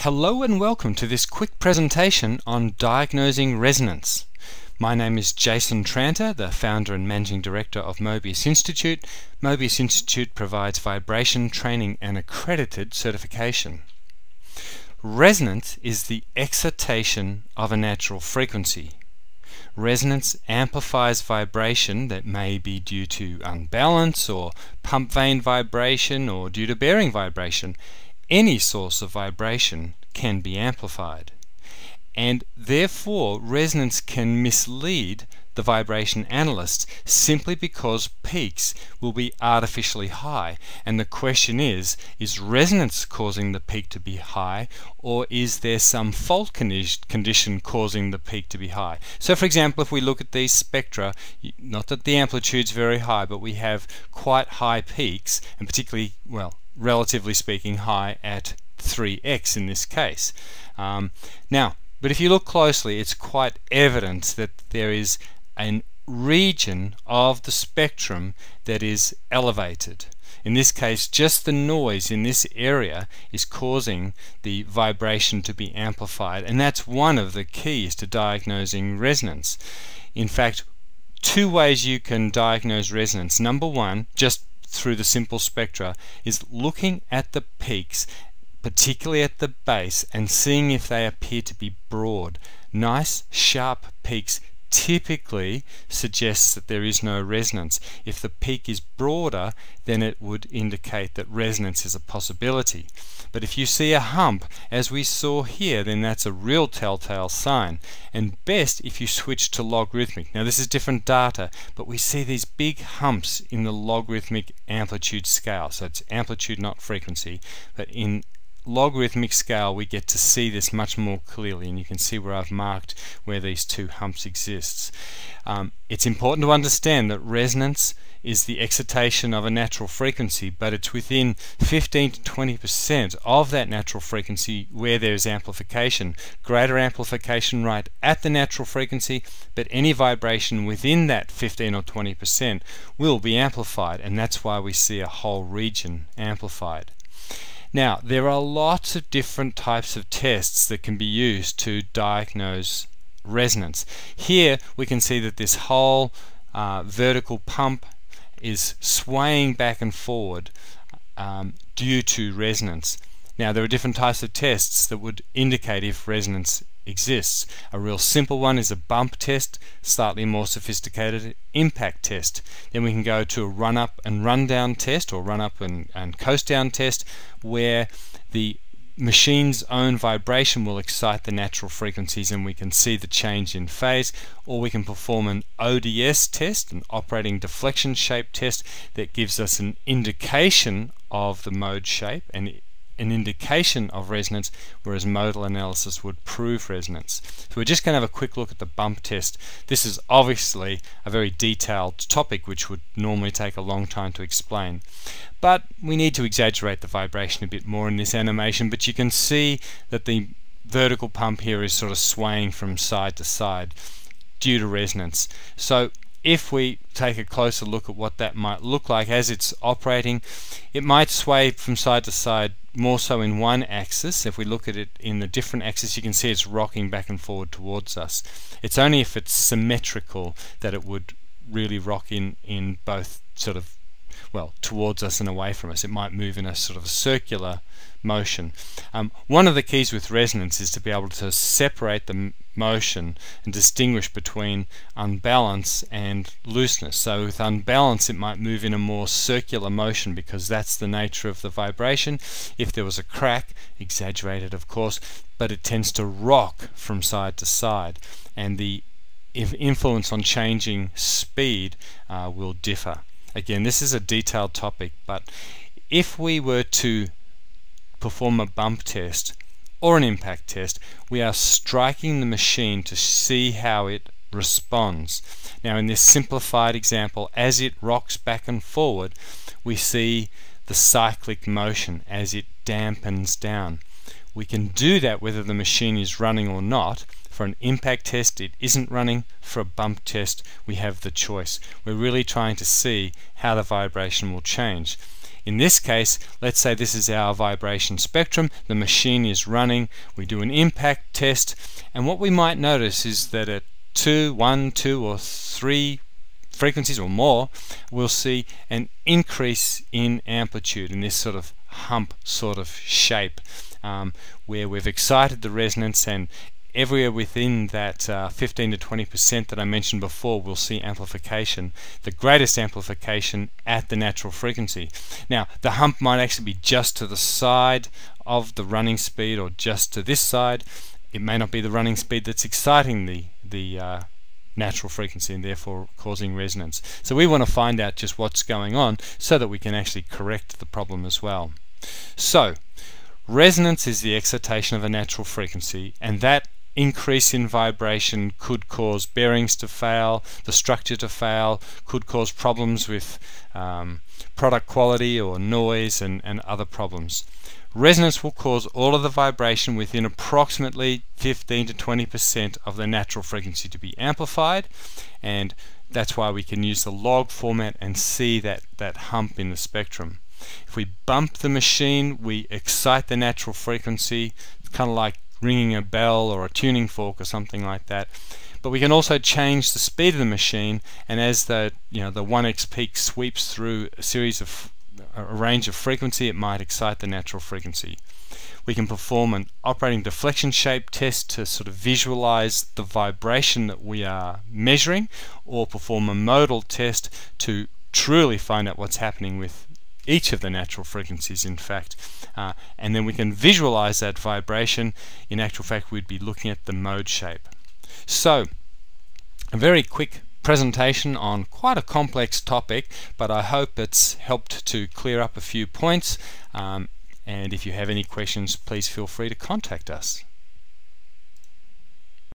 Hello and welcome to this quick presentation on diagnosing resonance. My name is Jason Tranter, the founder and managing director of Mobius Institute. Mobius Institute provides vibration training and accredited certification. Resonance is the excitation of a natural frequency. Resonance amplifies vibration that may be due to unbalance or pump vane vibration or due to bearing vibration any source of vibration can be amplified. And therefore, resonance can mislead the vibration analysts simply because peaks will be artificially high. And the question is is resonance causing the peak to be high, or is there some fault condition causing the peak to be high? So, for example, if we look at these spectra, not that the amplitude's very high, but we have quite high peaks, and particularly, well, relatively speaking, high at 3x in this case. Um, now, but if you look closely, it's quite evident that there is a region of the spectrum that is elevated. In this case, just the noise in this area is causing the vibration to be amplified, and that's one of the keys to diagnosing resonance. In fact, two ways you can diagnose resonance. Number one, just through the simple spectra is looking at the peaks particularly at the base and seeing if they appear to be broad. Nice sharp peaks typically suggests that there is no resonance. If the peak is broader, then it would indicate that resonance is a possibility. But if you see a hump, as we saw here, then that's a real telltale sign. And best if you switch to logarithmic. Now this is different data, but we see these big humps in the logarithmic amplitude scale. So it's amplitude, not frequency. But in logarithmic scale we get to see this much more clearly and you can see where I've marked where these two humps exist. Um, it's important to understand that resonance is the excitation of a natural frequency but it's within 15 to 20% of that natural frequency where there is amplification. Greater amplification right at the natural frequency but any vibration within that 15 or 20% will be amplified and that's why we see a whole region amplified. Now, there are lots of different types of tests that can be used to diagnose resonance. Here we can see that this whole uh, vertical pump is swaying back and forward um, due to resonance. Now there are different types of tests that would indicate if resonance exists. A real simple one is a bump test, slightly more sophisticated impact test. Then we can go to a run up and run down test or run up and, and coast down test where the machine's own vibration will excite the natural frequencies and we can see the change in phase or we can perform an ODS test an operating deflection shape test that gives us an indication of the mode shape and an indication of resonance, whereas modal analysis would prove resonance. So we're just going to have a quick look at the bump test. This is obviously a very detailed topic which would normally take a long time to explain. But we need to exaggerate the vibration a bit more in this animation, but you can see that the vertical pump here is sort of swaying from side to side due to resonance. So if we take a closer look at what that might look like as it's operating, it might sway from side to side more so in one axis. If we look at it in the different axis, you can see it's rocking back and forward towards us. It's only if it's symmetrical that it would really rock in, in both sort of well, towards us and away from us. It might move in a sort of a circular motion. Um, one of the keys with resonance is to be able to separate the motion and distinguish between unbalance and looseness. So with unbalance it might move in a more circular motion because that's the nature of the vibration. If there was a crack, exaggerated of course, but it tends to rock from side to side and the influence on changing speed uh, will differ. Again, this is a detailed topic, but if we were to perform a bump test or an impact test, we are striking the machine to see how it responds. Now in this simplified example, as it rocks back and forward, we see the cyclic motion as it dampens down. We can do that whether the machine is running or not, for an impact test, it isn't running. For a bump test, we have the choice. We're really trying to see how the vibration will change. In this case, let's say this is our vibration spectrum, the machine is running, we do an impact test, and what we might notice is that at 2, 1, 2 or 3 frequencies or more, we'll see an increase in amplitude in this sort of hump sort of shape um, where we've excited the resonance and everywhere within that uh, 15 to 20 percent that I mentioned before we'll see amplification the greatest amplification at the natural frequency. Now the hump might actually be just to the side of the running speed or just to this side. It may not be the running speed that's exciting the the uh, natural frequency and therefore causing resonance. So we want to find out just what's going on so that we can actually correct the problem as well. So resonance is the excitation of a natural frequency and that increase in vibration could cause bearings to fail, the structure to fail, could cause problems with um, product quality or noise and, and other problems. Resonance will cause all of the vibration within approximately 15 to 20% of the natural frequency to be amplified and that's why we can use the log format and see that, that hump in the spectrum. If we bump the machine, we excite the natural frequency. It's kind of like ringing a bell or a tuning fork or something like that. But we can also change the speed of the machine, and as the you know the 1x peak sweeps through a series of a range of frequency, it might excite the natural frequency. We can perform an operating deflection shape test to sort of visualize the vibration that we are measuring, or perform a modal test to truly find out what's happening with each of the natural frequencies in fact uh, and then we can visualize that vibration. In actual fact we'd be looking at the mode shape. So a very quick presentation on quite a complex topic but I hope it's helped to clear up a few points. Um, and if you have any questions please feel free to contact us